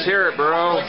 Let's hear it, bro.